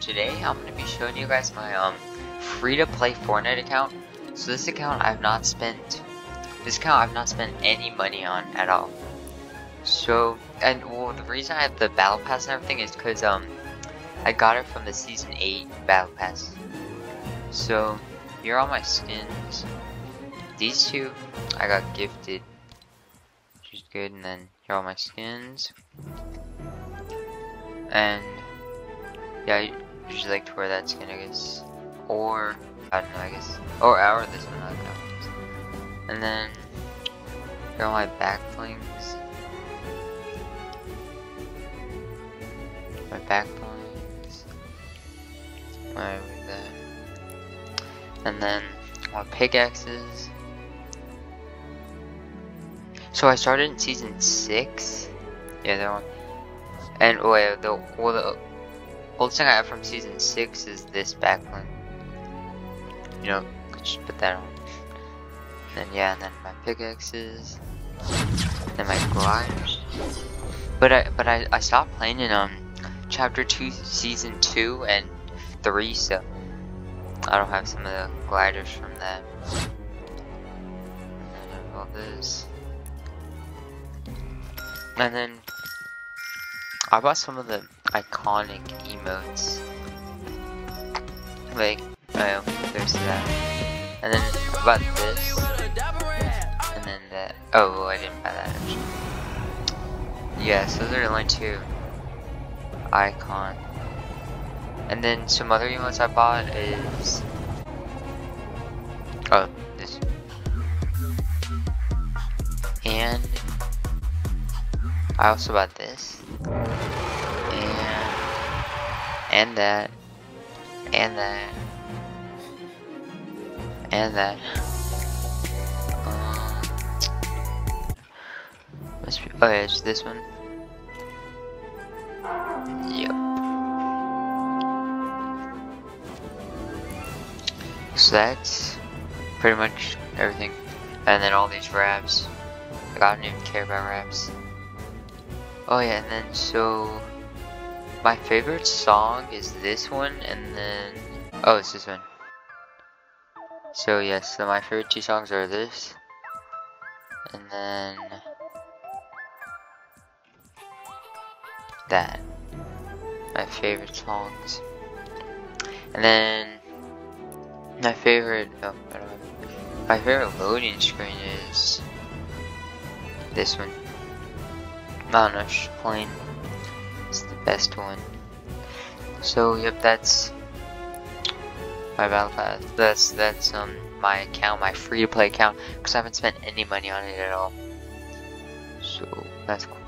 today I'm going to be showing you guys my um free-to-play Fortnite account. So this account I've not spent, this account I've not spent any money on at all. So, and well the reason I have the battle pass and everything is because um I got it from the season 8 battle pass. So, here are all my skins. These two I got gifted, which is good, and then here are all my skins. And yeah, usually like to wear that skin, I guess. Or, I don't know, I guess. Or, or this one, I don't know. And then, here are my back blings. My back blings. My, that. And then, my pickaxes. So I started in season 6. Yeah, that one. And, oh, wait, the, well, the old thing I have from season 6 is this backbling. You know, could just put that on. And then, yeah, and then my pickaxes. Then my gliders. But I, but I, I stopped playing in, um, chapter 2, season 2 and 3, so I don't have some of the gliders from that. And all this. And then I bought some of the iconic emotes. Like, oh, there's that. And then I bought this. And then that. Oh, I didn't buy that actually. Yes, those are only two. Icon. And then some other emotes I bought is. Oh, this. And I also bought this. And that. And that. And that. Um, must be oh yeah, it's this one. Yep. So that's pretty much everything. And then all these wraps. Like, I don't even care about wraps. Oh yeah, and then so my favorite song is this one, and then oh, it's this one. So yes, so my favorite two songs are this, and then that. My favorite songs, and then my favorite. Oh. My favorite loading screen is this one. Just plain. Best one. So yep, that's my battle pass. That's that's um my account, my free to play account, because I haven't spent any money on it at all. So that's cool.